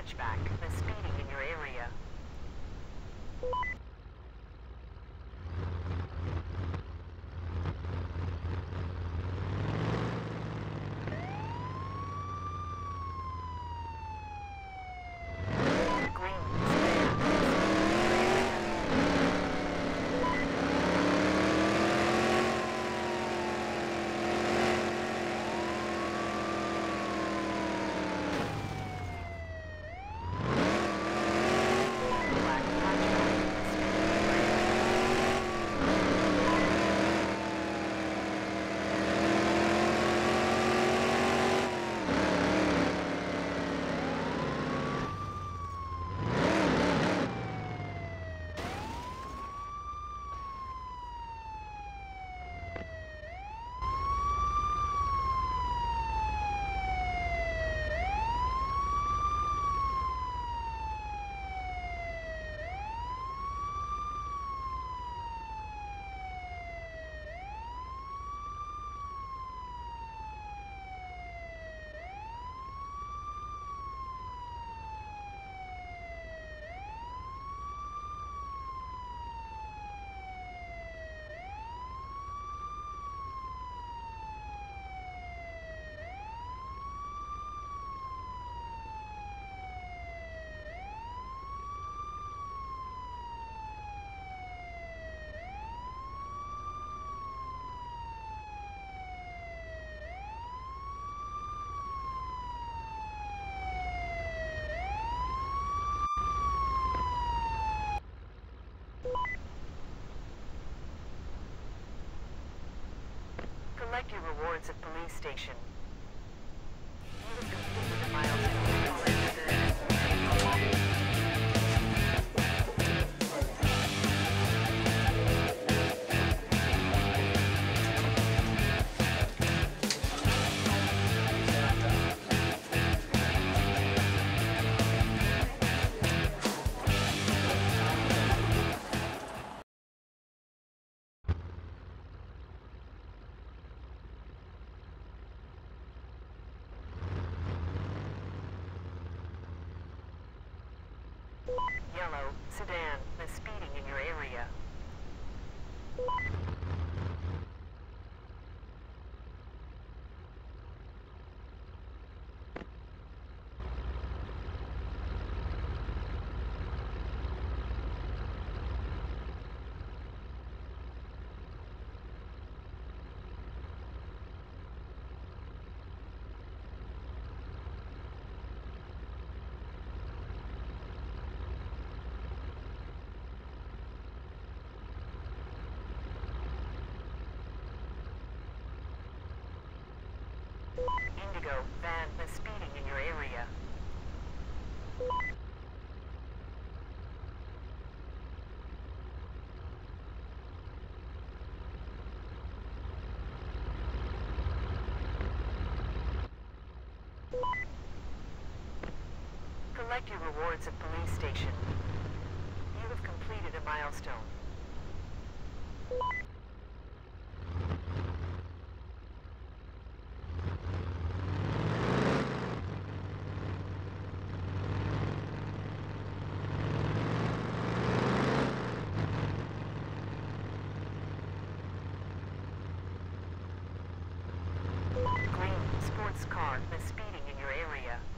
hatchback is speeding in your area. Green sedan. Black hatchback is speeding in your area. Your rewards at police station. Sedan is speeding in your area. Indigo van is speeding in your area. Collect your rewards at police station. You have completed a milestone. Sports car is speeding in your area.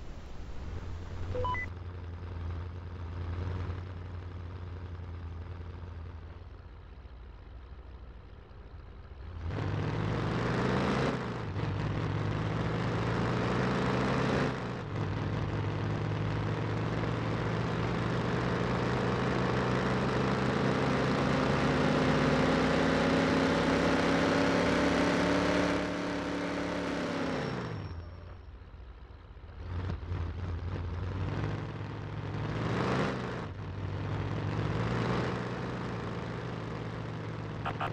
Ha ha.